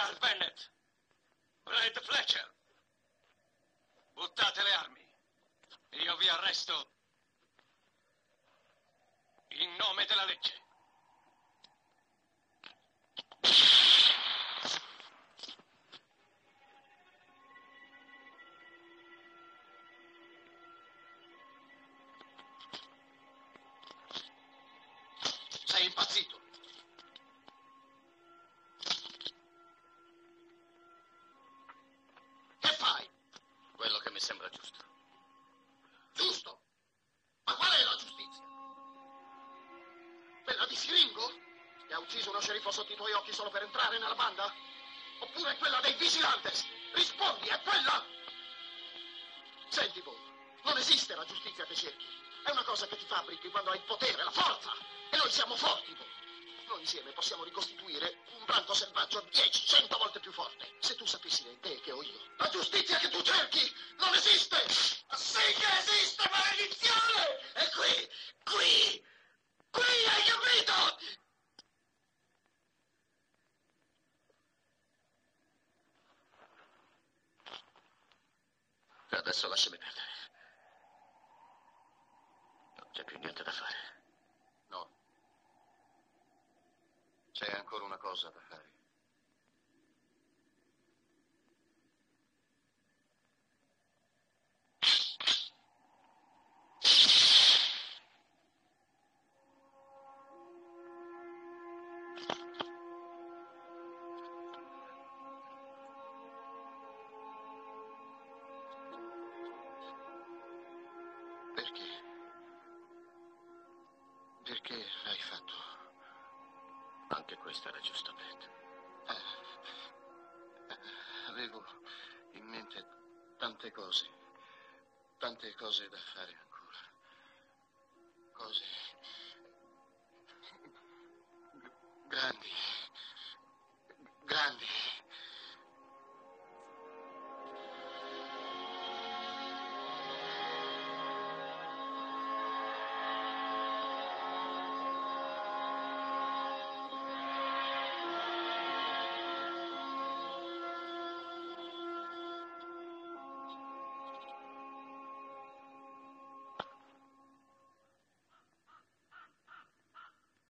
Charles Bennett. Fred Fletcher. Buttate le armi. Io vi arresto in nome della legge. Quello che mi sembra giusto. Giusto. Ma qual è la giustizia? Quella di Siringo? Che ha ucciso uno sceriffo sotto i tuoi occhi solo per entrare nella banda? Oppure quella dei vigilantes? Rispondi, è quella! Senti voi, non esiste la giustizia che cerchi. È una cosa che ti fabbrichi quando hai il potere, la forza. E noi siamo forti voi. Insieme possiamo ricostituire un branco selvaggio 10, 100 volte più forte. Se tu sapessi le idee che ho io, la giustizia che tu cerchi non esiste! Sì che esiste, maledizione! È qui, qui, qui, hai capito? Adesso lasciami perdere. Non c'è più niente da fare. C'è ancora una cosa da fare. Perché? Perché l'hai fatto? Anche questo era giusto, Beth. Avevo in mente tante cose, tante cose da fare ancora. Cose grandi, grandi.